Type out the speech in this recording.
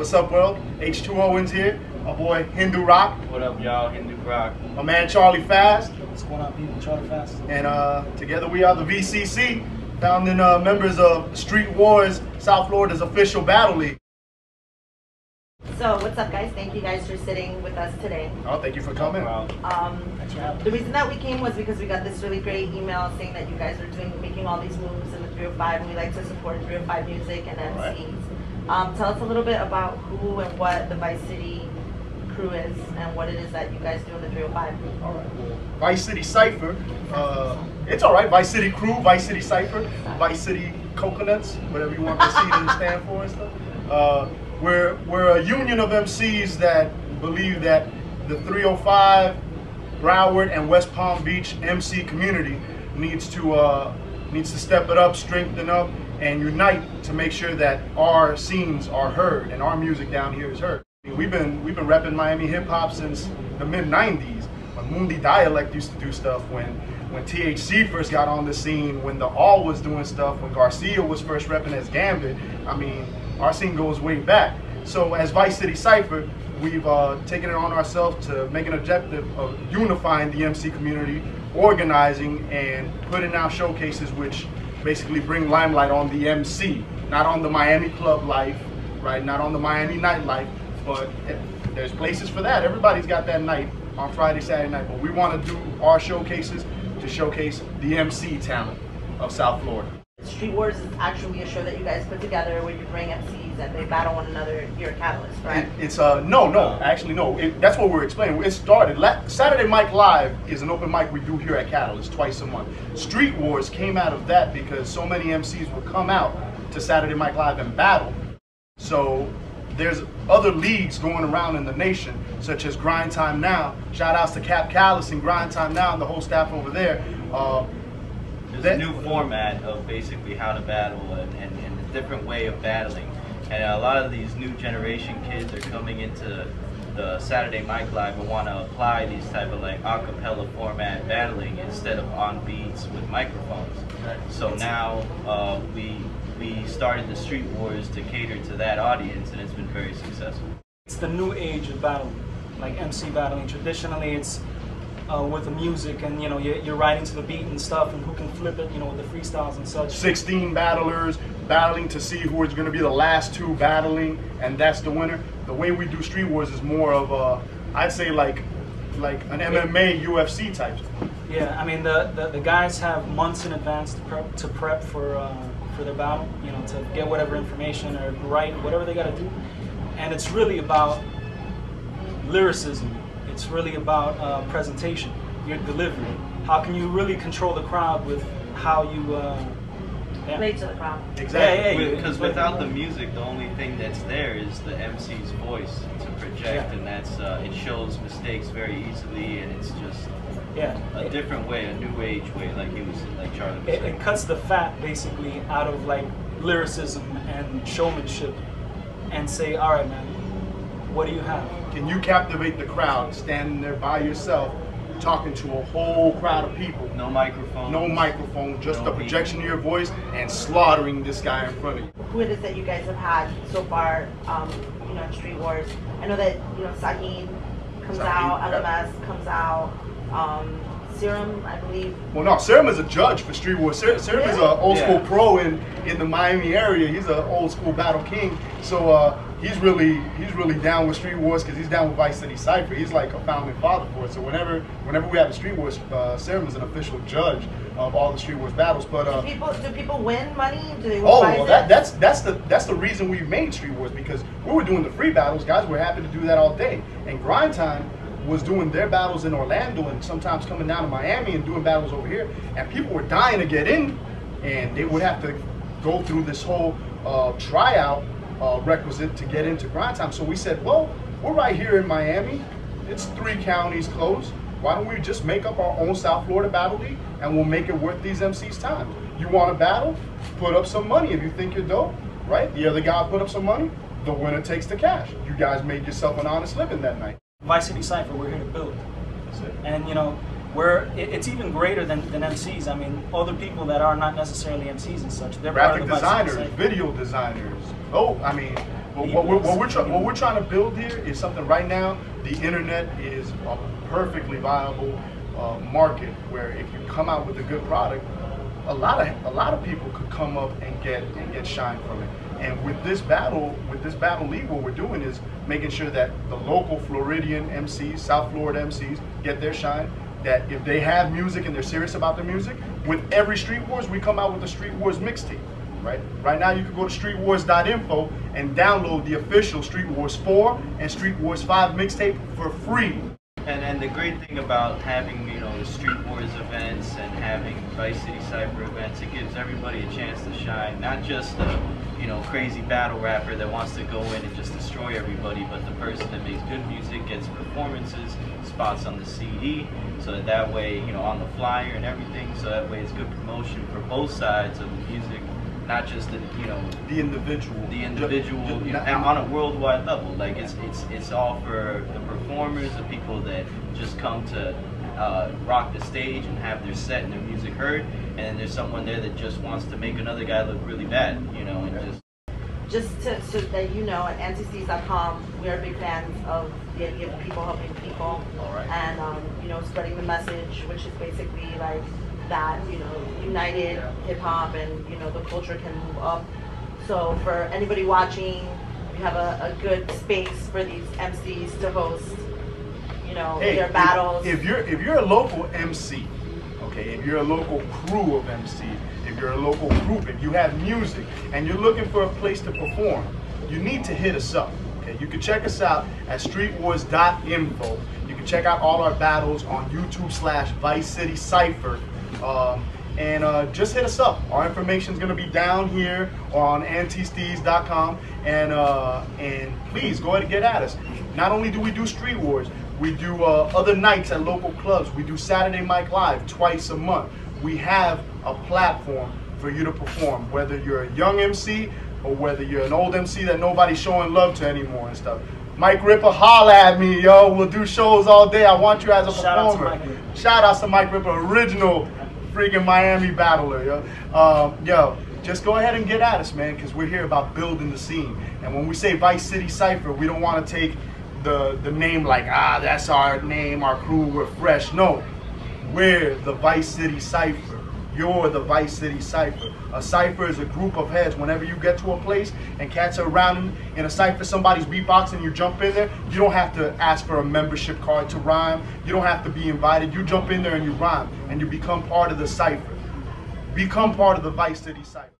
What's up, world? H2 Owens here. My boy Hindu Rock. What up, y'all? Hindu Rock. My man Charlie Fast. What's going on, people? Charlie Fast. And uh, together we are the VCC, founding uh, members of Street Wars, South Florida's official battle league. So what's up guys? Thank you guys for sitting with us today. Oh, thank you for coming. Um, Thanks for having the reason that we came was because we got this really great email saying that you guys are doing making all these moves in the 305 and we like to support 305 music and Alright. MCs. Um, tell us a little bit about who and what the Vice City crew is and what it is that you guys do in the 305. All right. Well, Vice City Cipher. Uh, it's all right. Vice City Crew, Vice City Cipher, Vice City Coconuts, whatever you want to see them stand for and stuff. Uh, we're we're a union of MCs that believe that the 305, Broward, and West Palm Beach MC community needs to uh, needs to step it up, strengthen up, and unite to make sure that our scenes are heard and our music down here is heard. We've been we've been repping Miami hip hop since the mid '90s. When Mundi Dialect used to do stuff, when when THC first got on the scene, when the All was doing stuff, when Garcia was first repping as Gambit. I mean, our scene goes way back. So as Vice City Cipher, we've uh, taken it on ourselves to make an objective of unifying the MC community, organizing and putting out showcases which basically bring limelight on the MC, not on the Miami club life, right? Not on the Miami nightlife, but eh, there's places for that. Everybody's got that night on Friday, Saturday night, but we want to do our showcases to showcase the MC talent of South Florida. Street Wars is actually a show that you guys put together where you bring MCs and they battle one another here at Catalyst, right? It, it's uh no no actually no it, that's what we're explaining. It started La- Saturday Mic Live is an open mic we do here at Catalyst twice a month. Street Wars came out of that because so many MCs would come out to Saturday Mic Live and battle. So there's other leagues going around in the nation, such as Grind Time Now. Shout outs to Cap Callis and Grind Time Now and the whole staff over there. Uh, There's That- a new format of basically how to battle and, and, and a different way of battling. And a lot of these new generation kids are coming into the Saturday Mic Live and want to apply these type of like acapella format battling instead of on beats with microphones. So now uh, we we started the Street Wars to cater to that audience, and it's been very successful. It's the new age of battling, like MC battling. Traditionally, it's uh, with the music and you know you're, you're riding to the beat and stuff, and who can flip it, you know, with the freestyles and such. 16 battlers battling to see who is going to be the last two battling, and that's the winner. The way we do Street Wars is more of a, I'd say like, like an MMA UFC type. Yeah, I mean the, the, the guys have months in advance to prep to prep for uh, for their battle. You know, to get whatever information or write whatever they got to do, and it's really about lyricism. It's really about uh, presentation, your delivery. How can you really control the crowd with how you? Uh, yeah. Play to the crowd. Exactly. Yeah, yeah, Because without the music, the only thing that's there is the MC's voice to project, Yeah. and that's uh, it shows mistakes very easily, and it's just yeah. a different way, a new age way, like he was, like Charlie was it, it cuts the fat basically out of like lyricism and showmanship and say all right man what do you have Can you captivate the crowd standing there by yourself, talking to a whole crowd of people? No microphone. No microphone, just No the beat. projection of your voice and slaughtering this guy in front of you. Who it is that you guys have had so far, um, you know, in Street Wars? I know that, you know, Sahin comes Sahin, out, yep. LMS comes out, um, Serum, I believe. Well, no, Serum is a judge for Street Wars. Ser- Serum is an old Yeah. school pro in, in the Miami area. He's an old school battle king. So uh, he's really he's really down with Street Wars because he's down with Vice City Cypher. He's like a founding father for it. So whenever whenever we have a Street Wars, uh, Serum is an official judge of all the Street Wars battles. But uh, Do people do people win money? Do they win Oh, well, that, that's that's the that's the reason we made Street Wars because we were doing the free battles. Guys were happy to do that all day, and Grind Time was doing their battles in Orlando and sometimes coming down to Miami and doing battles over here. And people were dying to get in, and they would have to go through this whole uh, tryout uh, requisite to get into Grind Time. So we said, well, we're right here in Miami. It's three counties close. Why don't we just make up our own South Florida Battle League and we'll make it worth these MCs' time? You want to battle? Put up some money if you think you're dope, right? The other guy put up some money, the winner takes the cash. You guys made yourself an honest living that night. vice city cipher we're here to build That's it. and you know we're it, it's even greater than, than mcs i mean other people that are not necessarily mcs and such they're Graphic the designers, video designers. Oh, I mean, But what we're, what we're, what we're trying to build here is something right now, the internet is a perfectly viable uh, market where if you come out with a good product, a lot of a lot of people could come up and get and get shine from it. And with this battle, with this battle league, what we're doing is making sure that the local Floridian MCs, South Florida MCs, get their shine. That if they have music and they're serious about their music, with every Street Wars, we come out with a Street Wars mixtape. Right? Right now, you can go to streetwars.info and download the official Street Wars 4 and Street Wars 5 mixtape for free. And and the great thing about having you know the Street Wars events and having Vice City Cypher events, it gives everybody a chance to shine. Not just the you know crazy battle rapper that wants to go in and just destroy everybody, but the person that makes good music, gets performances, spots on the CD, so that that way you know on the flyer and everything. So that way it's good promotion for both sides of the music, not just the you know The individual. the individual Ju- ju- you know, and on a worldwide level. Like it's it's it's all for the performers, the people that just come to uh, rock the stage and have their set and their music heard, and then there's someone there that just wants to make another guy look really bad, you know, and just Just to, so that you know, at antisteez.com, we are big fans of the idea of people helping people. All right. And, um, you know, spreading the message, which is basically like that, you know, united hip hop and, you know, the culture can move up. So for anybody watching, we have a, a good space for these MCs to host, you know, Hey, their battles. If, you're if you're a local MC, okay, if you're a local crew of MC, if you're a local group, if you have music and you're looking for a place to perform, you need to hit us up. Okay, you can check us out at streetwars.info. You can check out all our battles on YouTube slash Vice City Cipher. Um, and uh, just hit us up. Our information is going to be down here or on antisteez.com. And uh, and please go ahead and get at us. Not only do we do Street Wars, we do uh, other nights at local clubs. We do Saturday Mic Live twice a month. We have a platform for you to perform, whether you're a young MC or whether you're an old MC that nobody's showing love to anymore and stuff. Mike Ripper, holla at me, yo. We'll do shows all day. I want you as a Shout out to performer. Mike Ripper. Shout out to Mike Ripper, original freaking Miami battler, yo. Um, yo, just go ahead and get at us, man, because we're here about building the scene. And when we say Vice City Cypher, we don't want to take the the name like ah, that's our name, our crew, we're fresh. No, we're the Vice City Cypher. You're the Vice City Cypher. A cipher is a group of heads. Whenever you get to a place and cats are around in a cipher, somebody's beatboxing, you jump in there. You don't have to ask for a membership card to rhyme. You don't have to be invited. You jump in there and you rhyme, and you become part of the cipher. Become part of the Vice City Cypher.